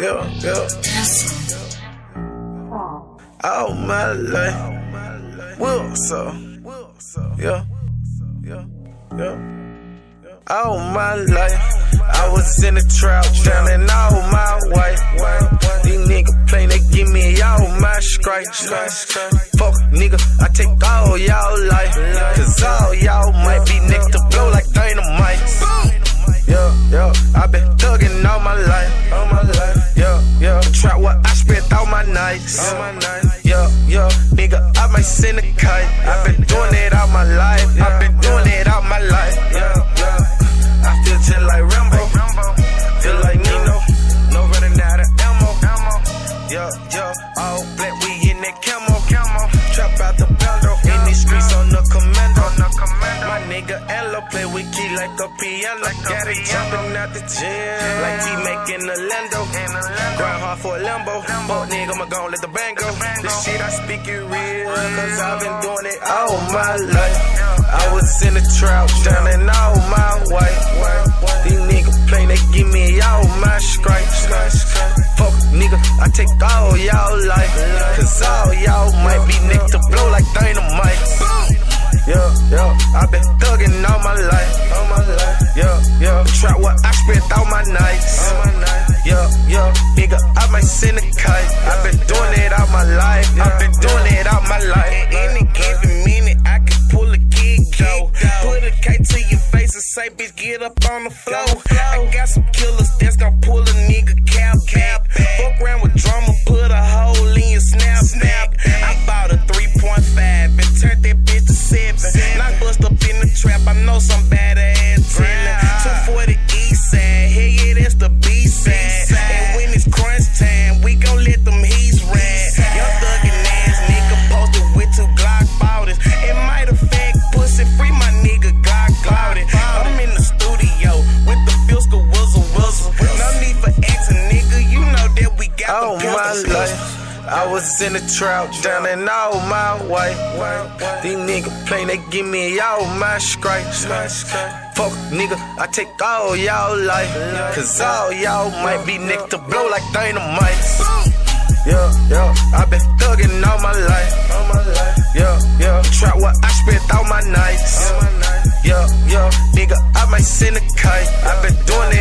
yeah, yeah. All my life, will so, yeah, yeah, yeah. All my life, I was in the trap, drowning all my white. These niggas play, they give me all my stripes. Fuck nigga, I take all y'all life. Cause all y'all might be next to nights. Yeah, yeah. Nigga, I might send a kite. I've been doing it all my life. I've been doing it all my life. I feel just like Rambo. Feel like Nino. No running out of ammo. Yeah, yeah. Like a piano. Got it jumping out the gym. Like he making a Lando. Grind hard for a limbo. Fuck nigga, I'ma gon' let the bang go. This shit I speak it real. Cause I've been doing it all my life. I was in the trap, drowning all my white. These niggas play, they give me all my stripes. Fuck nigga, I take all y'all life. Cause all y'all might be next to blow like dynamite. Yeah, yeah, I've been thugging all my life. Trap what I spent all my nights. All my nights. Yeah, yeah. Nigga, I might send a kite. I've been doing it all my life. I've been doing it all my life. At any given minute, I can pull a kid go. Put a K to your face and say, bitch, get up on the floor. I got some killers that's gonna pull a nigga cap back. Fuck around with drama, put a hole in your snap. I bought a 3.5 and turned that bitch to 7. Knock bust up in the trap, I know some bad ass 240 all oh, my life. I was in the trap, drowning all my white. These niggas play, they give me all my stripes. Fuck nigga, I take all y'all life. Cause all y'all might be next to blow like dynamite. Yeah, yeah, i been thugging all my life. Yeah, yeah, trap what I spent all my nights. Yeah, yeah, nigga, I might send a kite. i been doing